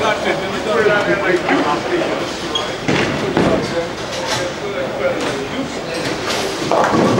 Put, put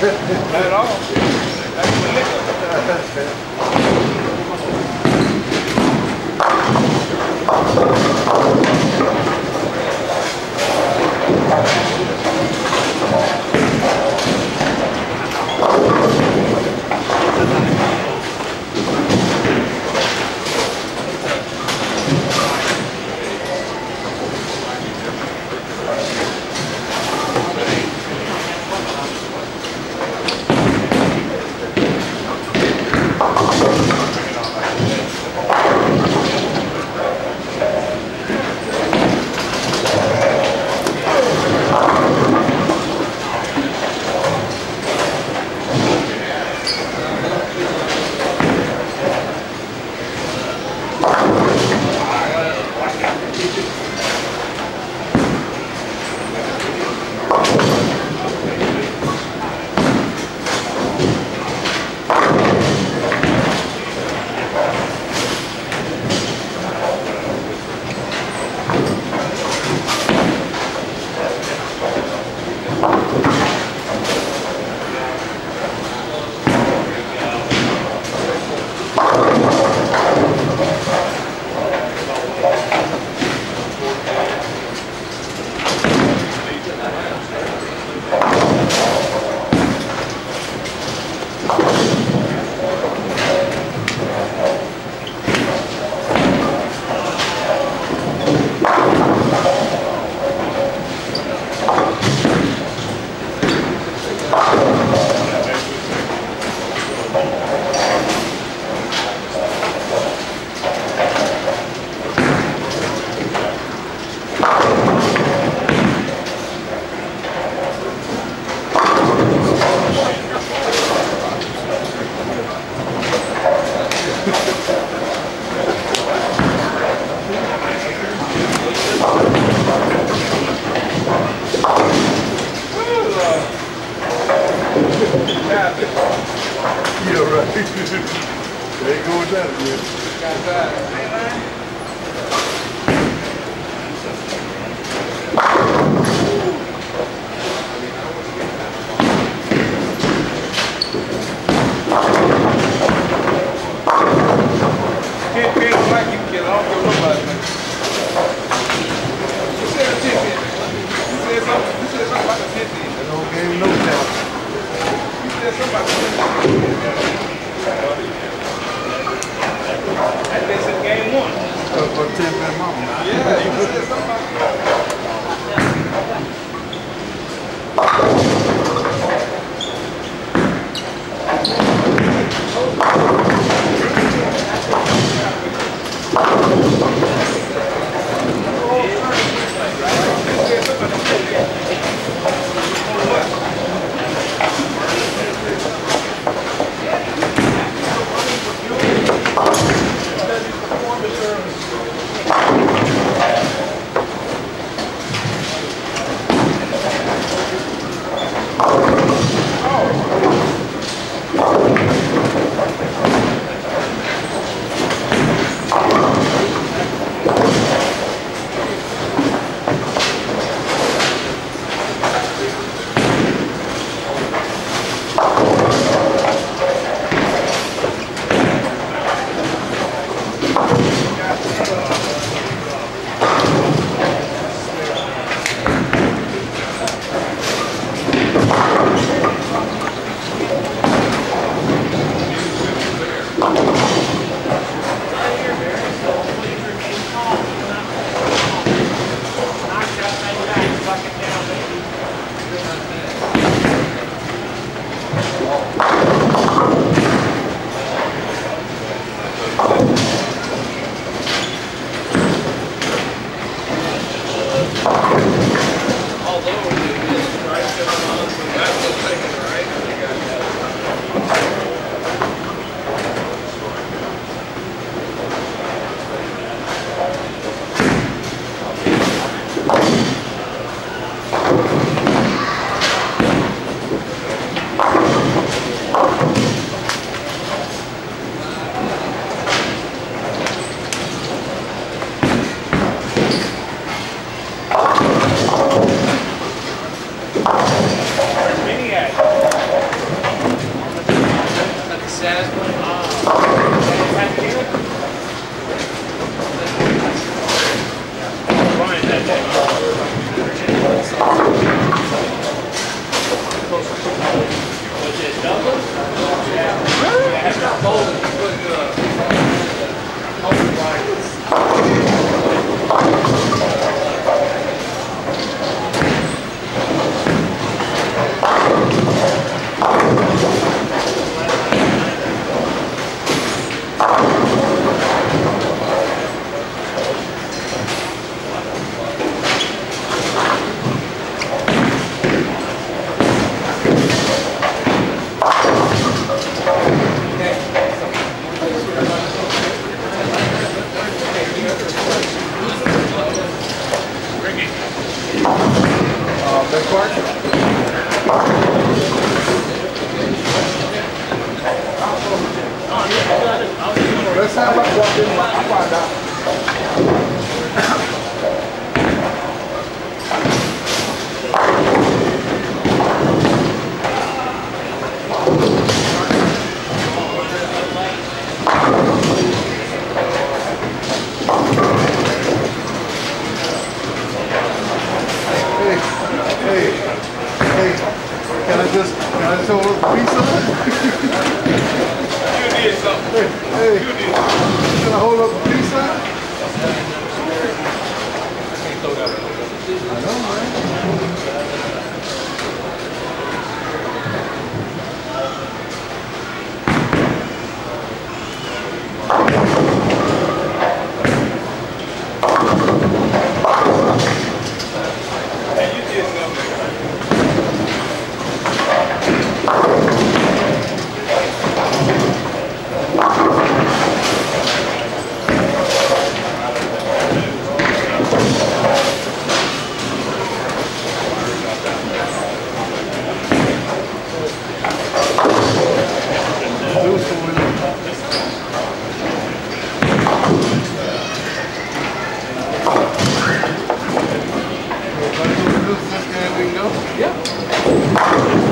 Not at all. That's what liquor. Yeah, you put this on my Essa é a bagunça, aguardar. Yeah.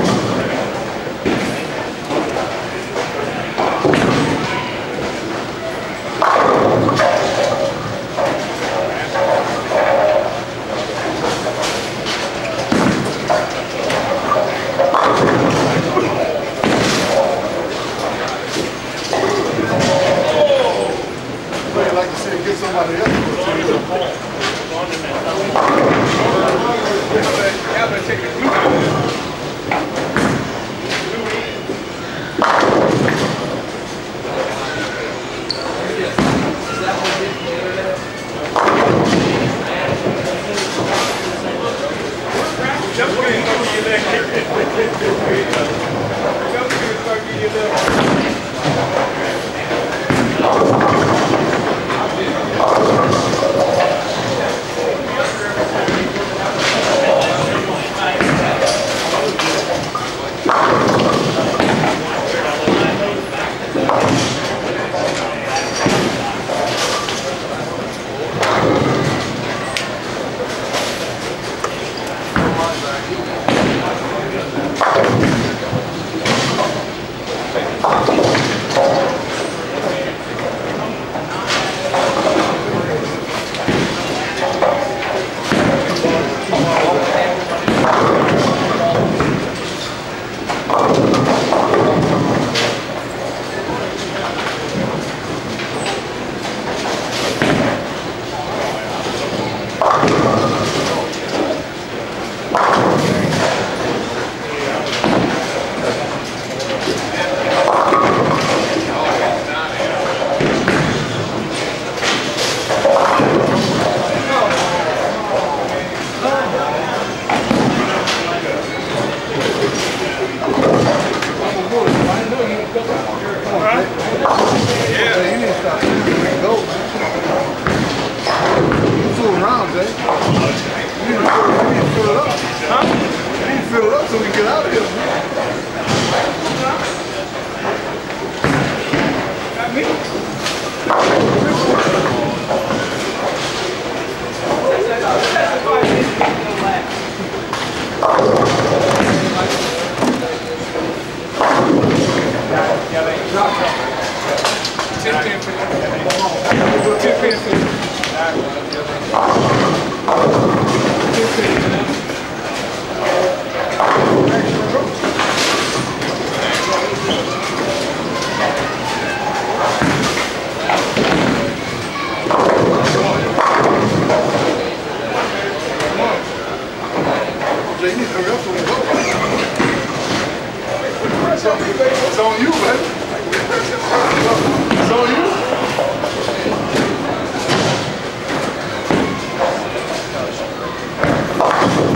It's on, you, man. It's on you.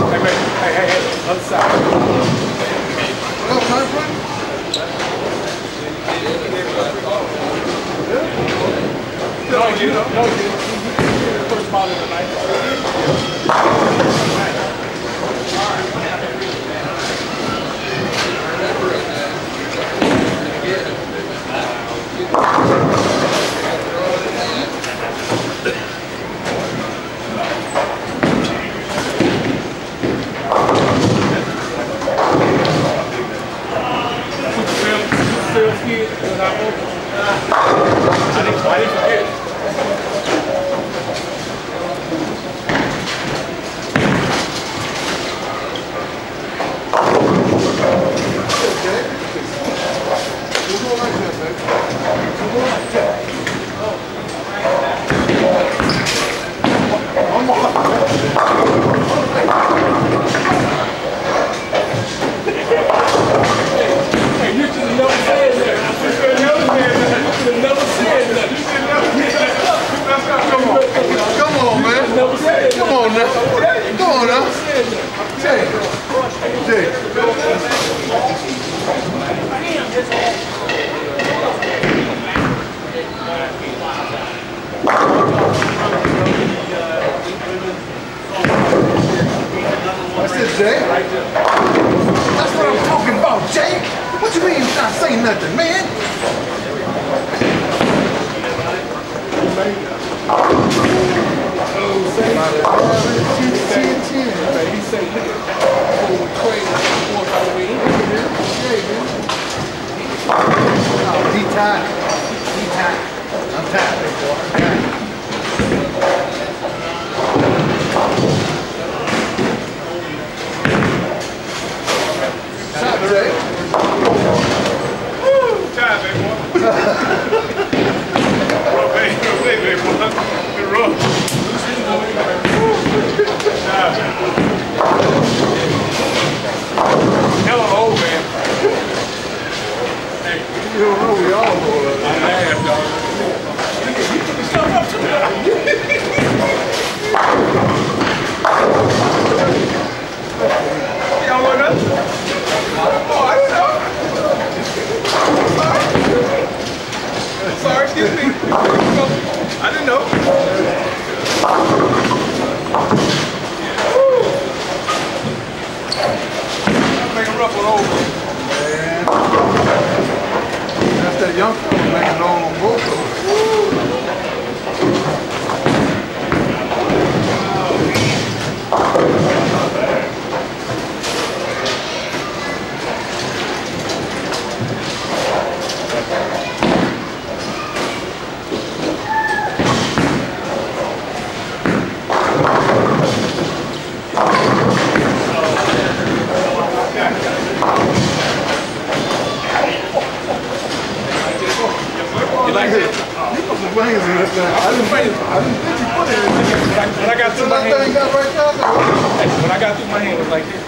Hey, man. Hey, hey, hey. Other side. What up. No, you, no. First model tonight. Sylvie, Ramon. Ah, ich war nicht, okay. Gente, gente. Não, Google. planes in this thing. I didn't, think you put it in. When I, got through my hand. There. When I got through my hand, it was like this.